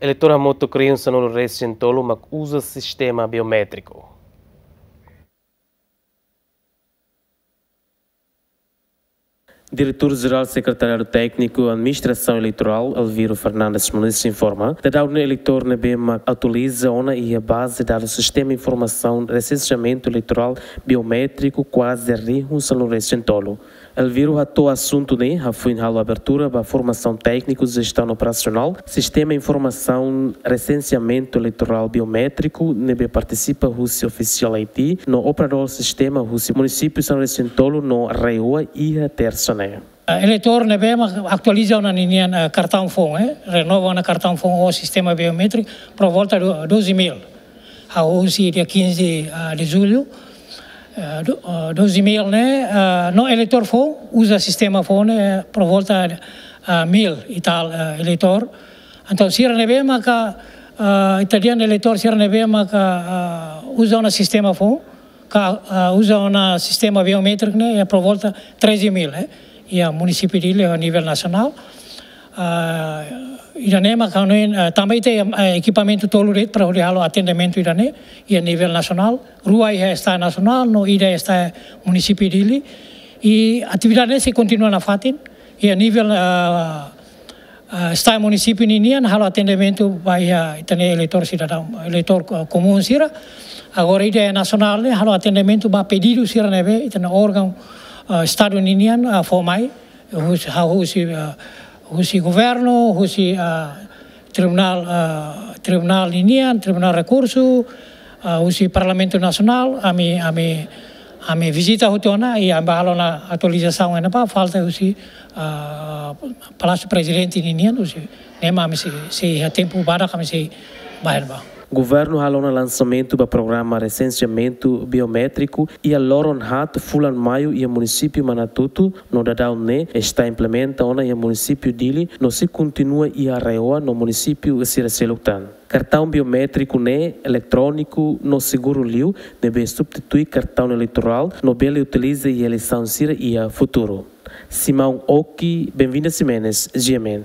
Eleitora moto criança no recentolo, mas usa sistema biométrico. Diretor-Geral Secretariado Técnico Administração Eleitoral, Alviro Fernandes Muniz informa que o eleitor na atualiza e a base do sistema de informação de recenseamento eleitoral biométrico quase rirros no recentolo. Alviro atua assunto a fim a abertura da formação técnica gestão operacional, sistema de informação recenseamento eleitoral biométrico, nebe participa Rússia oficial Haiti, no operador sistema Rússia município São Recentolo no Reua e a terça né. Eleitor ne bema atualiza na linha cartão FON, eh? renova na cartão FON o sistema biométrico por volta de 12 mil. A hoje dia 15 de julho, 12 mil, né? No eleitor FON usa sistema FON né? por volta de mil e tal eleitor. Então, se ne bema que italiano eleitor se ne bema que usa um sistema FON, que usa um sistema biométrico, né? Por volta 13 mil, eh? e a município dele a nível nacional. Uh, Iranema também tem uh, equipamento todo para o atendimento Irané e a nível nacional. Rua está nacional, no ida está município dele e atividade se continua na Fatin e a nível uh, Eh, stai municipi ni nian halo atendimento vai itane eleitor cidadão eleitor comum eh, sira. Agora ide nacional ne halo atendimento ba pedido sira neve itane organ eh, estado ni nian a formai hus husi husi governo husi tribunal tribunal ni nian tribunal recurso husi parlamento Nasional ami ami ami visita hutona e ambalo na atualização ainda para falta husi uh, Palácio Presidente Ninian, husi nema ami se, se tempo para kami se bayar ba. governo halou no lançamento do programa recenseamento biométrico e a Loron Hat, Fulan Maio e o município Manatuto, no Dadao Ne, está implementando e o município dele, no se continua e a Reoa, no município Siracelutan. Cartão biométrico né, eletrônico no seguro liu deve substituir cartão eleitoral no bele utiliza e eleição sira e a futuro. Simão Oki, bem-vindo a Simenes, GMN.